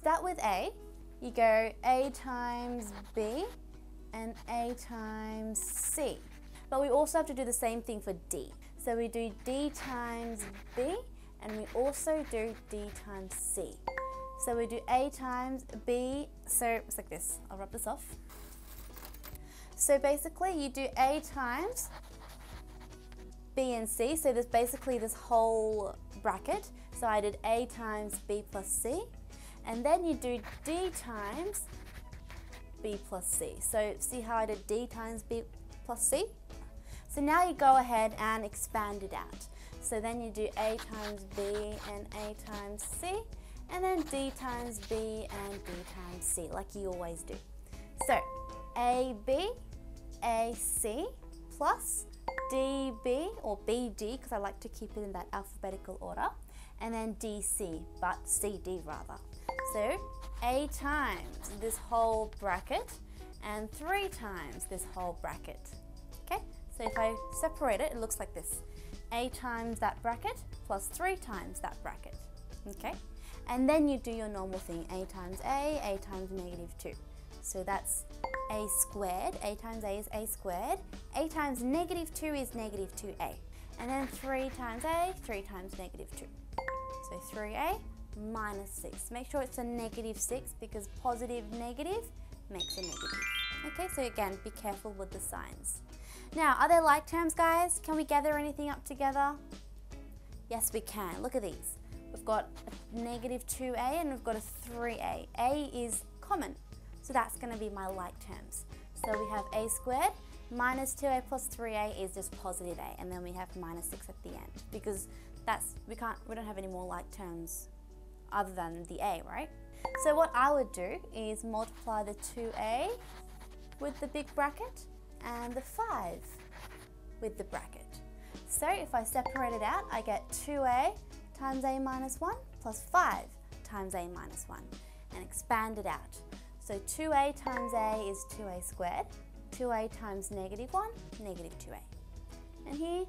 start with A. You go A times B and A times C. But we also have to do the same thing for D. So we do D times B and we also do D times C. So we do A times B, so it's like this. I'll rub this off. So basically you do A times B and C, so there's basically this whole bracket. So I did A times B plus C, and then you do D times B plus C. So see how I did D times B plus C? So now you go ahead and expand it out. So then you do A times B and A times C, and then D times B and D times C, like you always do. So AB, AC plus DB or BD, because I like to keep it in that alphabetical order, and then DC, but CD rather. So A times this whole bracket and 3 times this whole bracket. Okay, so if I separate it, it looks like this. A times that bracket plus 3 times that bracket. Okay, and then you do your normal thing, A times A, A times negative 2. So that's a squared, a times a is a squared, a times negative 2 is negative 2a. And then 3 times a, 3 times negative 2. So 3a minus 6. Make sure it's a negative 6 because positive negative makes a negative. Okay, so again, be careful with the signs. Now, are there like terms, guys? Can we gather anything up together? Yes, we can. Look at these. We've got a negative 2a and we've got a 3a. a is common, so that's going to be my like terms. So we have a squared minus 2a plus 3a is just positive a, and then we have minus 6 at the end because that's we can't we don't have any more like terms other than the a, right? So what I would do is multiply the 2a with the big bracket and the 5 with the bracket. So if I separate it out, I get 2a times a minus 1 plus 5 times a minus 1 and expand it out. So 2a times a is 2a squared. 2a times negative 1, negative 2a. And here,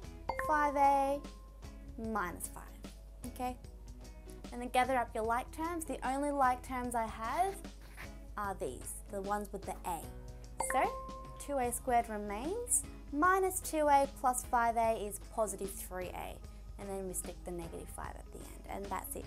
5a minus 5, okay? And then gather up your like terms. The only like terms I have are these, the ones with the a. So 2a squared remains, minus 2a plus 5a is positive 3a. And then we stick the negative 5 at the end, and that's it.